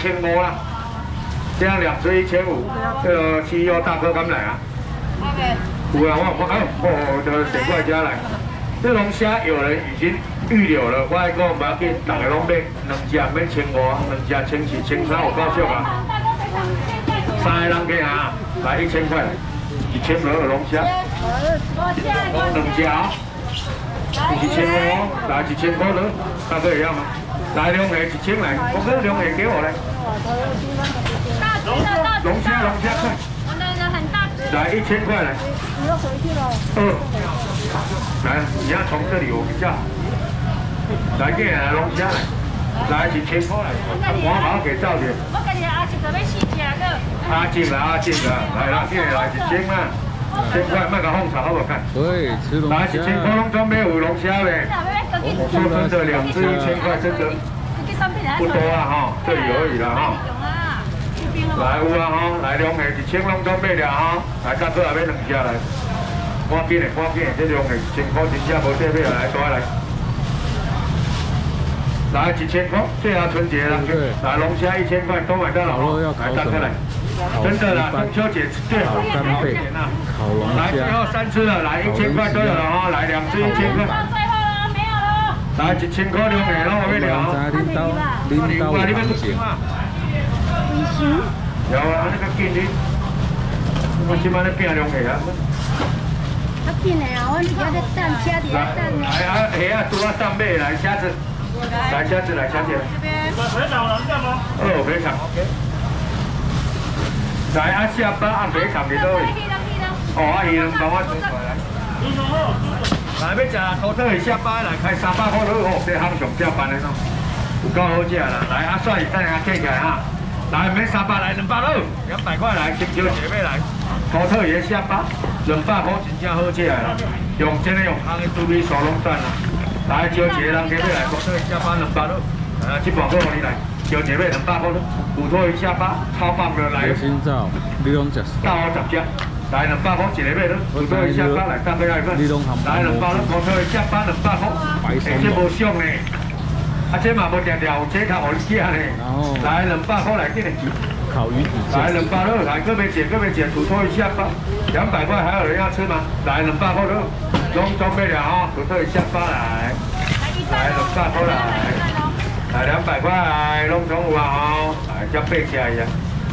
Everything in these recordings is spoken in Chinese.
千五啦，这样两只一千五。这个七幺大哥敢来啊？有啊，我看，哎，哦，这个水怪家来。这龙虾有人已经预留了，我讲不要紧，大家拢买两只买千五，两只千四、千三，有够少啊！三个人给啊，来一千块，一千五龙虾，两只啊，一千五，来一千块了，大哥也要吗？来两个一千来，我哥两个给我来。大只的，大只的龙虾，龙虾块。来一千块来。你要回去了。嗯。来，你要从这里我比较。来，给来龙虾来，来一千块来，我好给赵姐。我跟你阿姐准备洗钱的。阿姐来，阿姐来，来啦，给来一千嘛，千块卖个红茶好不好看？对，吃龙虾。来一千块龙装备五龙虾嘞。说真的，两只一千块，真的不多啊哈，这里而已啦哈。来有啊哈，来两个一千龙装备了哈，来大哥那边两虾来。赶紧的，赶紧的，这两个一千块真正无得买来，多来。来一千块，最后春节了，来龙虾一千块，都买到了哦。来，大哥来，真的啦，中秋节最好干贝呐。来，最后三只了，来一千块都有了哦，来两只一千块。最后了，没有了。来一千块两个咯，我给你啊。领导，领导，你们不行吗？有啊，那个金的，我今晚的变两个啊。较紧的啊，我而家在等车伫遐等呢。来啊，下啊，拄啊等买来车子，来车子来车子。这边。肥肠能干吗？哦，肥肠 OK。来啊，下班按肥肠伫倒位。哦，阿姨帮我来。要食土特下班来开三百块都好，这行上下班的喏，有够好食啦。来啊，帅，等下客起来哈。来，免三百来两百喽，两百块来，中秋节要来。土特爷下班。两百块真正好起来了，用真的用行的猪皮沙龙蛋啦，来招一个人过来，我这下班两百咯，啊，这半个你来，招一个两百块咯，普通一下班，超棒的来。新照，你拢食。大我十只，来两百块一个买咯，普通一下班来，大概来份。来两百咯，普通一下班两百块，哎，这无上呢，啊，这嘛无条条，这较好吃呢。来两百块来，这里。烤鱼子来两百肉，来个别剪个别剪，土托一下吧。两百块还有人要吃吗？来两百块肉，中装备了哈，土托一下吧来。来两百块来，来两百块来，龙中有啊哈，来加八只呀，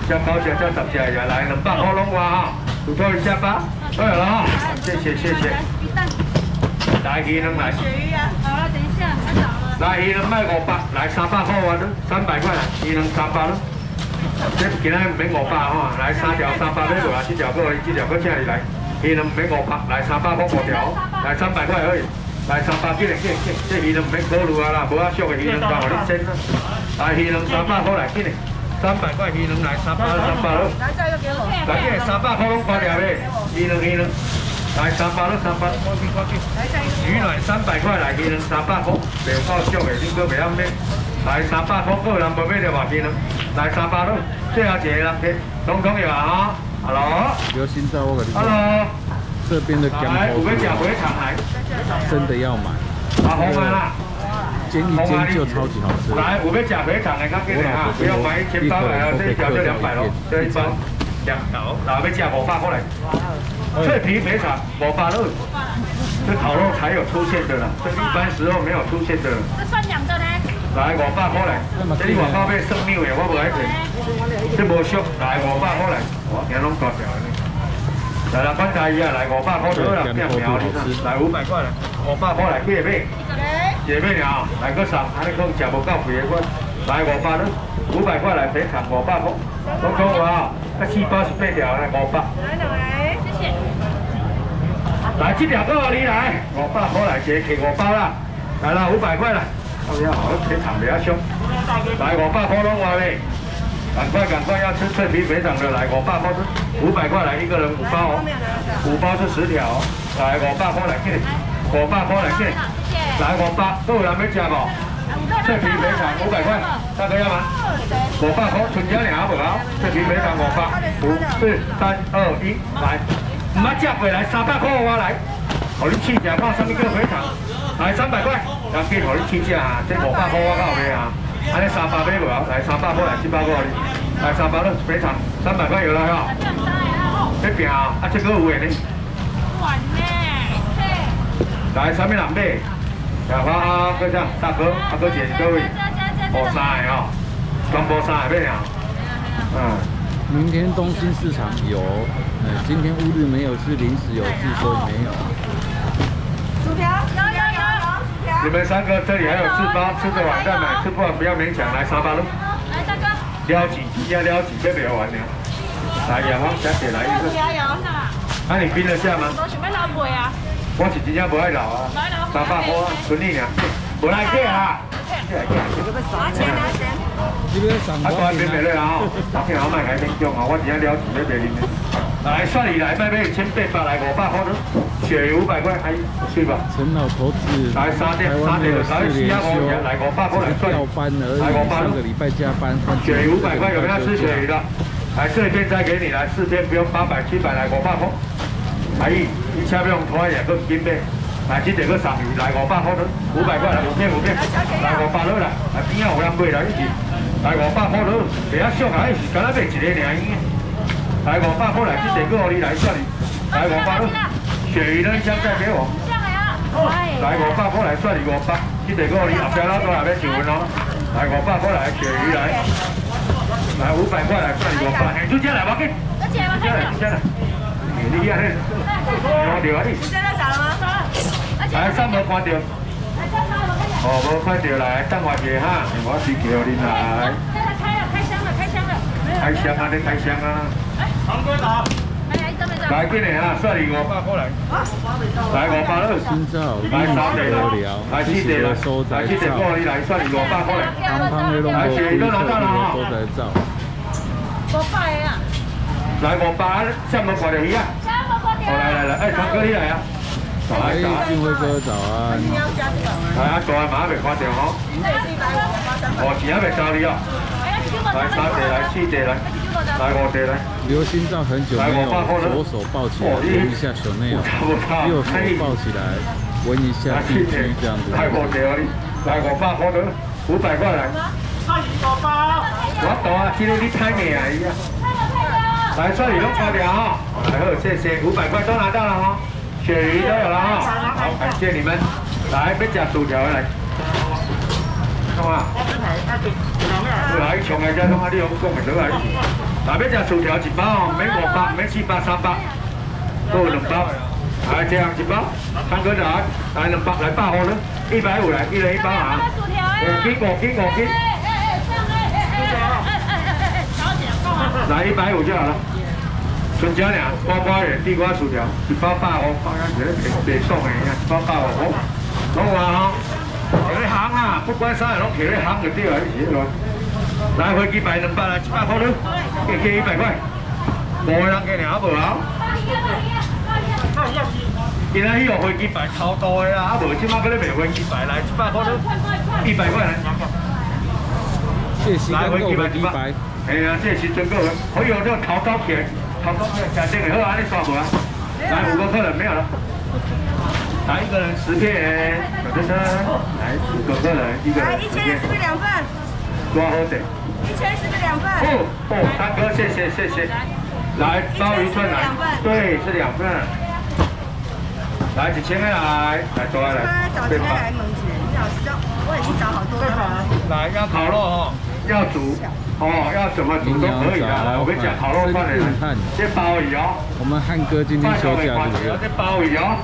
加九只加十只呀，来两百块龙有哈，土托一下吧。对了哈，谢谢谢谢。来鱼能来。鳕鱼啊，好了，等一下，太早了。来鱼能卖五百，来三百块完了，三百块，鱼能三百了。这今仔免五百吼，来三条三百买落来，这条过这条过请你来，鱼能免五百，来三百块五条，来三百块而已，来三百几嘞几几，这鱼能免考虑啊啦，无啊俗的鱼能包互你蒸啦，来鱼能三百块来几嘞，三百块鱼卵来三百三百咯，来这个给我，来这三百块拢包了嘞，鱼卵鱼卵，来三百咯三百，快去快去，鱼卵三百块来鱼卵三百块，袂够俗的，恁哥袂晓买。来三百块个人无买着话钱咯，来三百咯，最后一个人给，总统有啊，Hello。有新招我给你。Hello。这边的姜来，五个甲回厂来。真的要买。啊，好买啦。煎一煎就超级好吃。来，五个甲回厂来，看给你啊，不要买一千八百啊，这一条就两百喽，这一包两条，哪个价五百过来？脆皮肥肠五百肉，这烤肉才有出现的啦，这一般时候没有出现的。这算两个呢？来五百过来，这你外口买算命的，我不爱摕，这无俗。来五百过来，我听拢大条的。来啦，关大姨啊，来五百块多啦，变苗哩。来五百块了，五百块来，几个买？几个买了？来个三，安尼讲食无够贵的我。来五百多，五百块来肥肠五百块。总共有啊，啊四包是八条来五百。来两位，谢谢。来这条够你来，五百块来，一个五包啦。来啦，五百块啦。好呀，好，肥肠比较凶。来五百块龙华嘞，赶快赶快要吃脆皮肥肠的，来五百块是五百块来一个人五包哦，五包是十条，来五百块来给，五百块来给，来五百，都有人要吃不？脆皮肥肠五百块，大哥要吗？五百块，春节两不好，脆皮肥肠五百，五四三二一，来，唔要吃回来三百块我来，我你试下看什么叫肥肠。来三百块，要给我你试下啊！这五百块我够买啊！安尼三百买无啊？来三百块来七百块哩，来三百了，非常三百块有了哈。这边啊，啊这个有诶呢。管呢？来，啥物人买？来，我啊，哥啥？大哥，阿哥姐各位，哦，三个哦，全部三个买啊。嗯。明天东兴市场有，嗯，今天乌日没有，是临时有，据说没有。薯条，有有有有。你们三个这里还有四包，吃得完再买，吃不完不要勉强。来三包喽。来大哥。撩几，今天撩几，这没有完了。来，亚芳小姐来一个。加油！那你冰得下吗？我准备老贵啊。我是真正不爱老啊。三百块，存你呢。不来客啊。拿钱拿钱。这边上啊，乖，别别了啊！昨天我买海鲜酱啊，我今天了钱要别啉的。来，算你来，卖卖千八百来五百块咯，鳕鱼五百块，还，去吧。陈老头子，来三点，三点，来四啊五，来五百块来算。调班而已，上个礼拜加班。鳕鱼五百块，有没有吃鳕鱼的？来这边再给你来四片，不用八百七百来五百块。阿姨，你车不用拖也够金呗。来，这个三鱼来五百块了，五百块来五片五片，来五百咯来，来边啊有人买来一起。来五百块咯，别啊俗啊，是干那卖一个尔已经。来五百块来，这个个你来算哩。来五百了，鳕鱼呢？想再给我。来五百块来算哩五百，这个个你后边老多来要上分哦。来五百块来，鳕鱼来。来五百块来算你五百，就这来吧，给。就这来，就这来。你厉害，看到啊你。现在咋了吗？来，三没看到。哦，无看到来，等我一下哈，我先叫你来。开了，开箱了，开箱了。开箱啊，你开箱啊。哎，唐哥早。来，给你啊，算你五。百过来。来五百二。新照，来三地了，来四地了，来四地过来，来算你五。百过来。来五百，先没看到鱼啊。哦，来来来，哎，唐哥你来啊。哎，金辉哥早安。来啊，大马未看到吼。哦，钱还未交你哦。来三地，来四地，来，来五地，来。刘心照很久没有左手抱起来闻一下手内哦，右手抱起来闻一下地区这样子。来五地哦，你来五百块的，五百块来。太五百。我懂啊，今天你太美啊，伊啊。来，这里弄高点啊！来，好，谢谢，五百块都拿到了哈。鳕鱼都有了哈，好，感谢你们，来，别夹薯条来，干嘛，来，穷人家弄啊，你有讲咪得来，来，别夹薯条一包哦，免五百，免四百，三百，都有两包，来，这样一包，三哥来，来两包，来八号了，一百五来，一人一包啊，五斤五斤五斤，来一百五就好了。春节俩，瓜瓜的地瓜薯条，一包百五，放下去别别送的，一包百五，拢有啊哈，有咧行啊，不管啥拢摕咧行就对了，是咯。来飞机牌两百来，一百块了，给给一百块，无人给俩无啊。今仔去学飞机牌超多的啦，啊无即马搁咧卖飞机牌来，一百块了，一百块来。来飞机牌一百。哎呀，这是真够了，可以用这个淘高铁。好多，假这个好啊，你刷不啊？来五个客人没有了，来一个人十片，小先生，来五个客人一个人十片。一千是不是两份？多好点。一千是不是两份？哦哦，大哥谢谢谢谢。来鲍鱼串来，对，是两份。来几千个来，来多来。来蒙钱，你好笑，我已经找好多了。来要烤肉哈，要煮。哦，要怎么煮都可以啊！来，我跟你讲，烤肉串的，这鲍鱼哦。我们汉哥今天休假，对不对？这鲍鱼哦，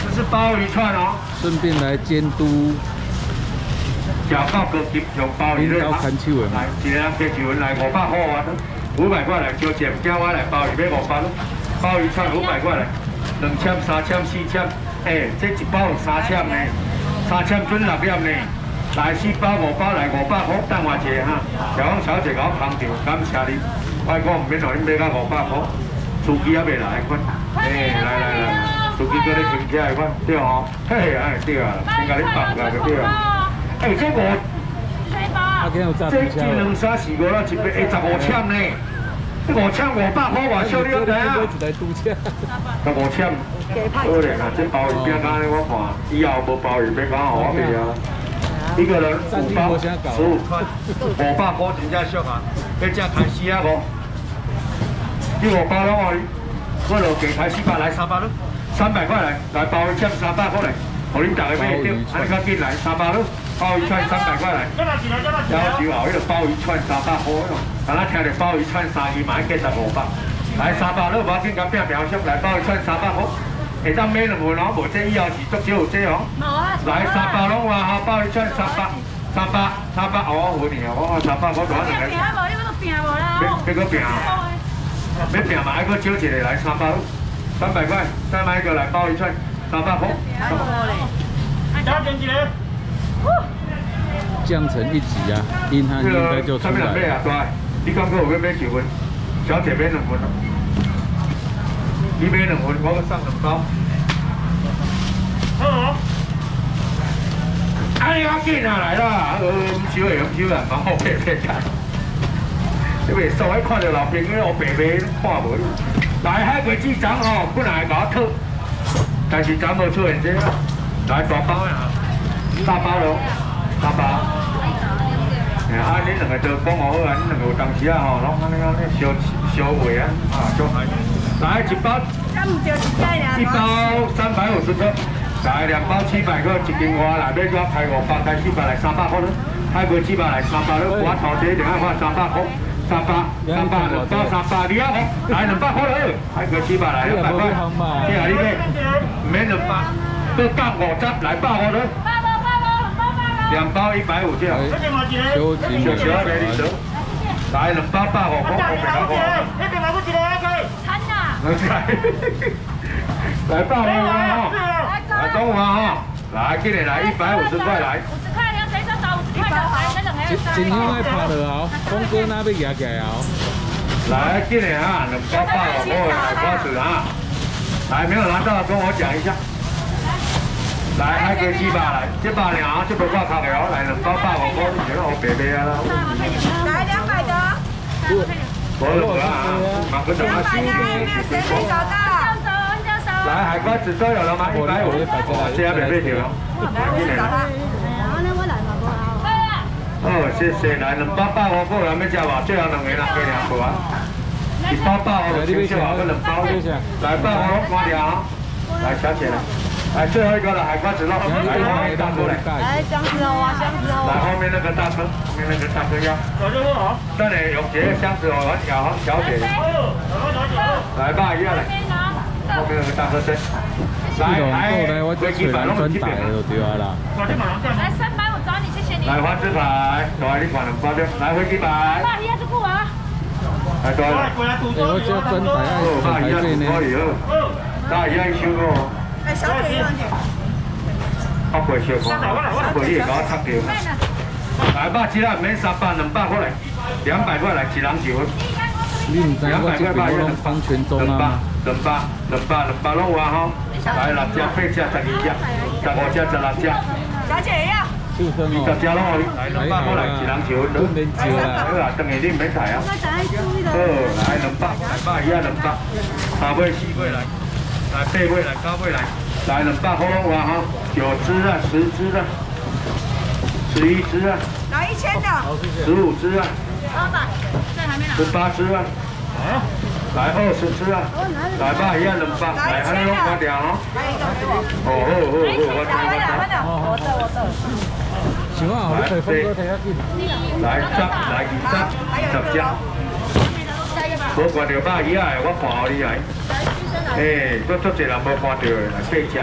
这是鲍鱼串哦。顺便来监督。小高哥级用鲍鱼来，来，一个人给酒来五百块啊，五百块来，就减加我来鲍鱼买五百咯。鲍鱼串五百块来，两千、三千、四千，哎，这一包有三千呢，三千准六点呢。来四包五包来五百块，等我一下哈。小芳小姐给我捧场，感谢你。我讲唔免让你买到五百块，司机还未来款。哎，来来来，司机叫你停车来款，对哦。嘿嘿，哎对啊，先甲你放下就对啊。哎，这个，这这两三四五了，一百十五千呢。这五千五百块外销你要睇啊？十五千，可怜啊！这包鱼饼干我看，以后无包鱼饼干我俾啊。一个人五包十五块，五百块真正俗啊！要只开四啊五，你五包拢可以，我落给开四百来三百咯，三百块来，来包一串三百块来，互恁大家买着，安尼较紧来三百咯，包一串三百块来。要求后迄个包一串三百块咯，刚才听着包一串三鱼买加十五百，来三百咯，无要紧，甲拼拼俗来包一串三百块。下当买两份咯，无这以后是足少有这哦。来三百拢话哈，包一串三百，三百，三百哦，我你啊，我三百我多少两个？拼无，你要拼无啦？要要拼啊！要拼嘛，还搁少一个来三百，三百块，再买一个来包一串，三百块。加点几个？降成一级啊，银行应该就出来了。你刚刚有要买几份？小姐买两份。你买两份，我送两包。好。哎呀，紧啊来啦！呃，唔收的，唔少啊，蛮好白白看。你袂熟，一看到老朋友白白看无。来海龟子长哦，本来搞特，但是长无出现这。来大包呀，大包咯，大包。哎，啊，你两个都讲好啊，你两个有当时啊吼，拢安尼安尼烧烧味啊，啊，做下。来一包，一包三百五十克，来两包七百克，一斤花来，要开五百，开四百来三百块了，开过七百来三百了，我头一另外花三百块，三百，三百两包三百，你啊，来两百块了，开过七百来两百块，听下你咩？免两百，都降五十来百块了，两包一百五就好，小小给你走，来两包百五块，我给他花。来报名啊！来中午啊！来，今年来一百五十块来。五十块，两谁找五十块的？来，那种还有今天爱拍的哦，峰哥那边压起来哦。来，今年啊，两包八老婆来瓜子啊！来，没有拿到跟我讲一下。来，还可以几把来？这把两，这不挂卡了，来两包八老婆，你觉得我白白啊？来两百的。好了啊，马哥怎么修？来，海瓜子都有了吗？一百五，谢谢贝贝姐。哦，谢谢，来两包八号过来，没吃吧？最后两个人给两个啊。一包八号，谢谢啊，两包，来八号关掉，来小姐来。来最后一个了，海瓜子肉，来后面大哥来。来箱子哦，哇箱子哦。来后面那个大哥，后面那个大哥要。小姐好。这里有几个箱子哦，小小姐。来吧，一样来。后面那个大哥先。来来，我飞机板弄几遍就对了。来三百，我找你，谢谢你。来花枝牌，来你款两包的，来飞机板。爸，你也是酷啊。来多了。我这真白啊，大一样呢。大一样修过。小腿上去。好贵小块，贵你也给我擦掉。来吧，其他免三百，两百块来，两百块来，一人就。两百块八元方全中啊。两百，两百，两百拢有啊吼。来六只、八只、十二只、十五只、十六只。小姐要。二十只拢有，来两百块来，一人就。好啦，等下你免菜啊。好，来两百，来百一啊，两百，三尾四尾来。来背位来高位来，来两百好龙哇哈，九只啊，十只啊，十一只啊，来一千的，十五只啊，八百，这还没拿，十八只啊，啊，来二十只啊，来吧一样冷吧，来还能花掉哦，哦哦哦哦，我的我的，我的我的，行啊，来对，来十来二十，十只，我挂掉百一啊，我看好你来。哎，都足侪人无看到的，来八只，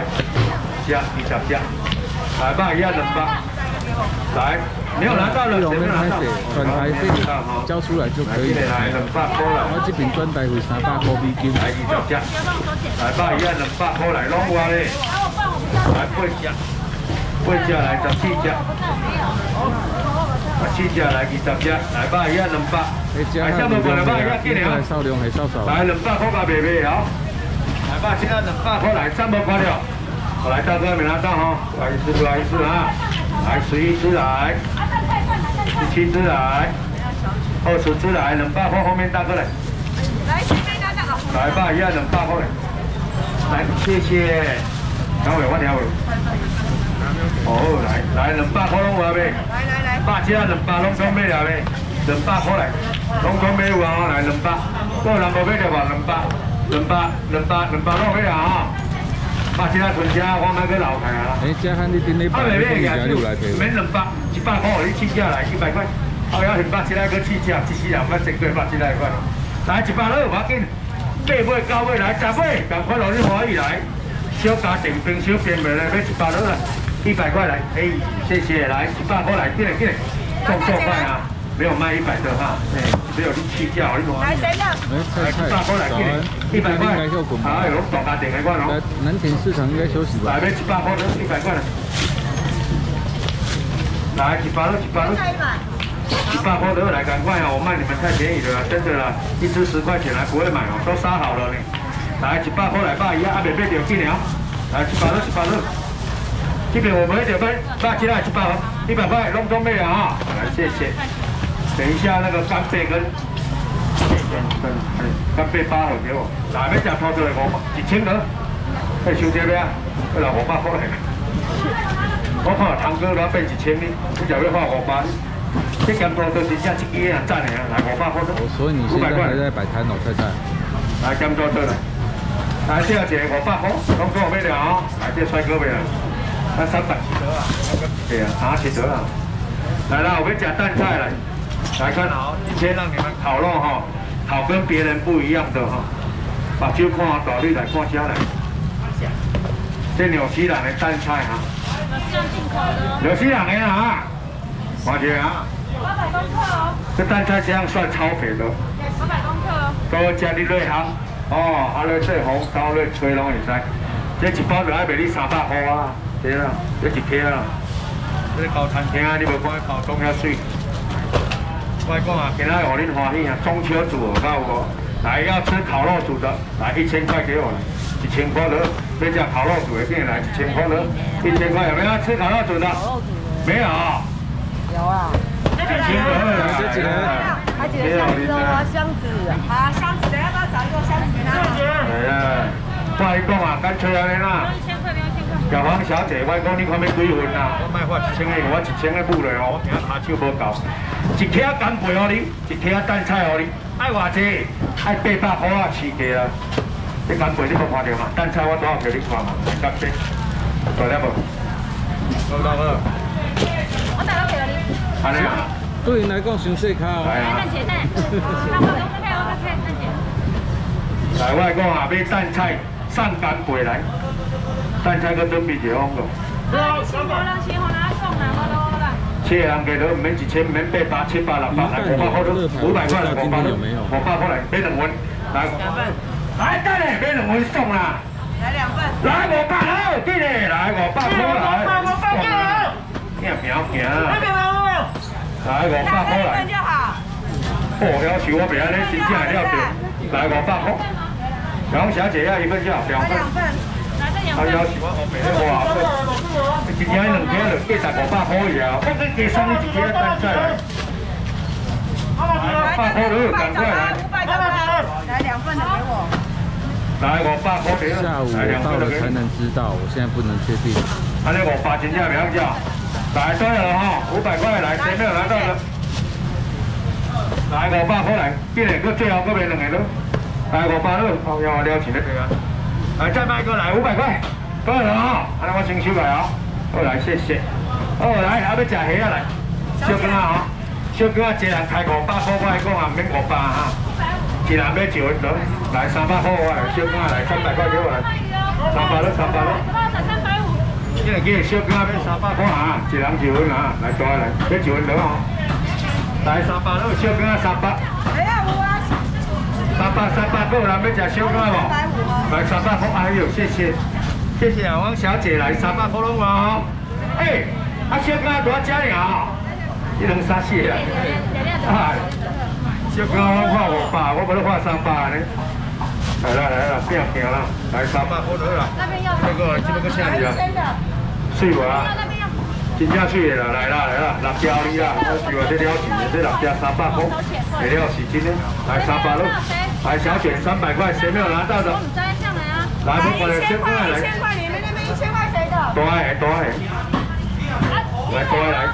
只二十只，来吧，一两百，来，没有拿到了，我们开始转台费交出来就可以了。来两百块了，我这边转台费三百块美金。来二十只，来吧，一两百块来弄我嘞，来八只，八只来十四只，十四只来二十只，来吧，一两百，来下面过来吧，一几年啊？来两百块加妹妹啊！来吧，现在两百块来，三百块了。我来大哥没拿到哈，不好意思，不好意思啊。来十一只来，十七只来，二十只来，两百块后面大哥来。来，前面大哥。来吧，一样两百块来。来，谢谢。两位，我两位。哦，来来两百块拢有啊未？来来来，百只两百拢总买了未？两百块来，拢总买有啊！来两百，个人无买着话两百，两百两百两百拢买啊！哈，百只啊，剩下我买去留下啊。哎，这汉你顶礼拜你讲加六来赔。免两百，一百块你起价来一百块，后要两百只来去起价，一时人要整过百只来块。来一百六，要紧，八尾九尾来十尾，赶快落去欢喜来。小家电冰小便袂来，要一百六来，一百块来，哎，谢谢，来一百块来，进来进来，动作快啊，没有卖一百的哈，哎，只有你起价，你来谁的？来，一百块来，进来，一百块，好，有大家电来关哦。南田市场应该休息吧？来，要一百块的，一百块来，来一百六，一百六，一百块的来，赶快啊，我卖你们太便宜了，真的啦，一只十块钱还不会买哦，都杀好了呢。来一百块来百一啊，还未买着几了？来一百六，一百六。这边我们一点分，百几来一百，一百块拢都没了啊！来，谢谢。等一下那个干贝跟干贝八盒给我。来，要吃拖出来五百，一千个。可以收这边啊？来五百块来。我看堂哥都变一千呢，你就要花五百。这咸拖都是只一支啊，赞的啊！来五百块。所以你现在还在摆摊哦，菜菜。来咸拖出来。来，这个五百块，拢给我买了啊！来，这帅哥买了，那三百七折啊！对啊，打七折啊！来了，我们讲蛋菜来，来看好，今天让你们烤肉哈，烤跟别人不一样的哈，把酒看大绿来看下来。这纽西兰的蛋菜哈，纽西兰的啊，花钱啊？八百公克哦。这蛋菜这样算超肥的。八百公克哦。多加你瑞哈。哦，啊，内最红烧咧吹拢会使，这一包就爱卖你三百块啊，对啦，这一片啊，这高餐厅啊，你无看包装遐水。我讲啊，今仔互恁欢喜啊，中秋煮有无？来要吃烤肉煮的，来一千块给我，一千块了。要吃烤肉煮的，给你来一千块了，一千块有没有吃烤肉煮的？没有。有啊。一千块了，这几个？还几个箱子哦，箱子。啊，箱子，等下帮我找一个箱子给他。来啊！我来讲啊，干脆安尼啦。一千块，两千块。小黄小姐，我讲你看要几份啊？我卖发一千个，我一千个布来哦，我今仔下手无够。一克干贝哦你，一克蛋菜哦你，爱偌济？爱八百块啊，起价啊！你干贝你无看到嘛？蛋菜我多少给你看嘛？干贝，大了无？好到好。我打到给了你。安尼啊？对因来讲，伤细卡。来啊！蛋姐蛋，我我。来，我讲啊，买蛋菜上干贝来，蛋菜搁准备一方个。来，七个人七号哪送啊？我都啦。七个都唔免一千，唔免八百、七百、六百，来五百块都五百块来，五百块，五百块来，买两份，来两份。来，等下买两份送啦。来两份。来五百好，对嘞，来五百块来。五百，五百块。行行行。来五百块来。哦，要求我别安尼真正会了着，来五百块。杨小姐要一份就好，两份。他要求我后面的话，一天两天就加十五百块呀，我再加送你一天蛋菜来。五百块了，赶快来。五百块来两份的给我。来五百块给下午到了才能知道，我现在不能确定。他那五百真正不要叫，来对了哈，五百块来，谁没有拿到的？来五百块来，今日个最后个边两个咯。来五百了，好，要我了钱的对啊。来再卖一个来五百块，够了哈，来我先收来啊。好来，谢谢。好来，还要吃虾啊来，小羹啊哈，小羹啊一人开五百块，我来讲啊免五百哈。一人买一份得，来三百块我来，小羹啊来三百块给我来，三百了三百了。三百五。今日给小羹啊免三百块啊，一人一份啊，来多来，买一份得哦。来三百了，小羹啊三百。哎呀，我啊。三百三百够人要吃小羹无？来三百块，哎呦，谢谢，谢谢啊，王小姐来三百块拢哦。哎，啊小羹多少钱啊？一两三四啊。啊，小羹我看五百，我不能看三百呢。来啦来啦，不要惊啦，来三百块得啦。这个这个啥子啊？水无啊？真正水的啦，来啦来啦，六条你啦，我是话这了钱，这六条三百块，没了是真的，来三百了，来小卷三百块，谁没有拿到的？来，不管了，先过来。一千块，你们那边一千块谁的？多哎多哎。来过来，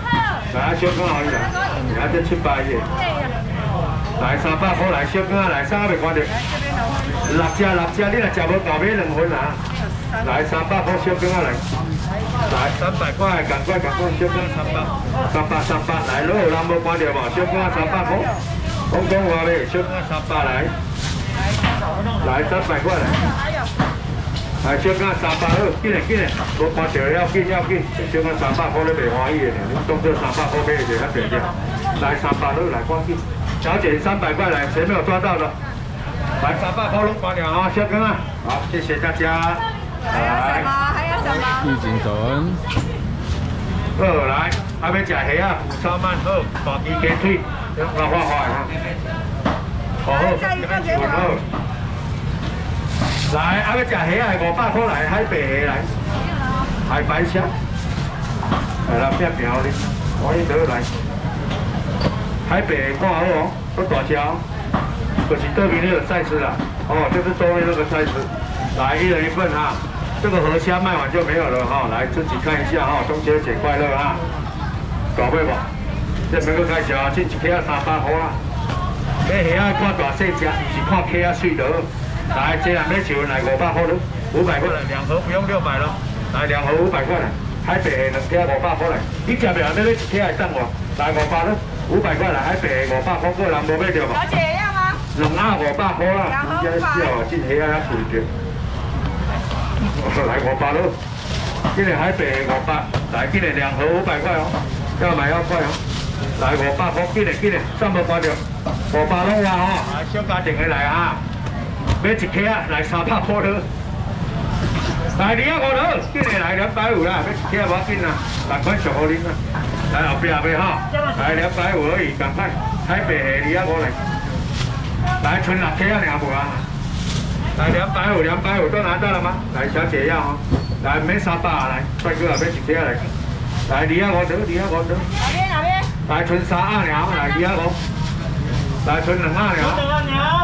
来小刚好一来，来这七八页，来三百块来小刚来，三百块的，六只六只，你来吃无够买两份啊！来三百块小刚来，来三百块，赶快赶快小刚三百，三百三百来，老有人无关掉嘛？小刚三百块，讲讲话咧，小刚三百来，来三百块来。来小干三百好，紧嘞紧嘞，无看到要紧要紧，小干三百块你袂欢喜的，你当做三百块买就较便宜。来三百好，来赶紧，小姐三百块来，谁没有抓到的？来三百块拢关了啊，小干啊，好，谢谢大家。还有什么？还有什么？玉锦准。二来，还要吃虾啊，五三万好，大鸡鸡腿，老花花啊。好，再一个给我。来，阿要食虾啊，五百块来，海白虾来，海白虾，来啦，变苗哩，欢迎得来。海白看好哦，都大只哦，就是对面那个菜市啦，哦，就是周围那个菜市，来一人一份哈。这个河虾卖完就没有了哈，来自己看一下哈，中秋节快乐哈，搞会不？这每个开销啊，进一克三百块啦。这虾啊看大细只，是看客啊水的。来，这两杯酒来五百块了，五百块了，两盒不用六百了。来，两盒五百块了，海白两天五百块了。你吃不了，那个一条还等我。来五百了，五百块了，海白五百块，个人无买着嘛？小姐要吗？两盒五百块啦，两盒五百。进虾啊，贵着。来五百了，今天海白五百，来今日两盒五百块哦，要买要快哦。来五百块，今日今日三百块着，五百拢哇哦，来小家庭的来啊。买一克啊，来三百块了。来二啊五了，今日来两百五啦，买一克无要紧啦，赶快上好恁啦。来后边后边哈，来两百五而已，赶快。海白虾二啊五来，来存六克啊，两无啊。来两百五，两百五都拿到了吗？来小姐要哈，来买三百来，帅哥啊，买一克来。来二啊五得，二啊五得。哪边哪边？来存三啊两，来二啊五。来存两啊两。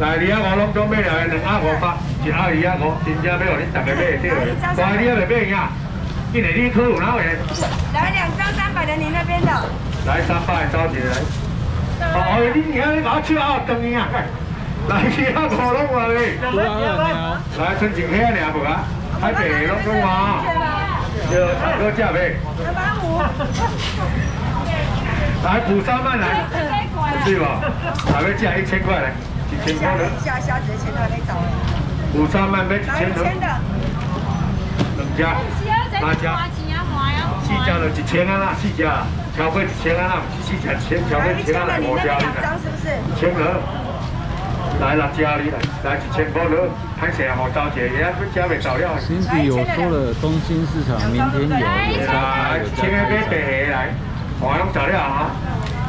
来，二啊五拢总买来两啊五百，一啊二啊五，真正要互你大家买会到的。大你也未买呀？今日你可有哪位？来两张三百的，您那边的。来三百，招起来。哦，你你看你把手啊长呀！来，二啊五拢话嘞。来，存钱遐尔无啊？海白拢讲话。要大哥价呗。两百五。来补三万来，对吧？还要加一千块来。一千块的，虾虾子的钱都还没找。五三万买一千的，两家，八家，四家就一千啊啦，四家，超过一千啊啦，四家千，超过一千啊来五家哩啦，一千了，来六家里来，来一千块了，拍成好着急，人家不加未找料。新地我说了，东兴市场明天有，来一千个买白虾来，我用找料哈，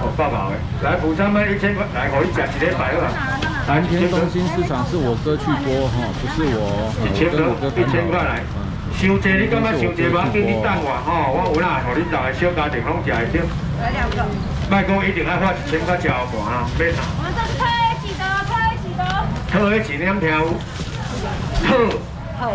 哦，八百的，来补三万一千块，来可以吃一礼拜了。蓝天中心市场是我哥去播哈，不是我，一千个一千块来，伤济你感觉伤济吗？给你等我哈，我有啦，互恁大个小家庭拢食会着。来两个。卖讲一定要花一千块吃好盘啊，买啥？我们这是特 A 级的，特 A 级的。特 A 级你听有？特。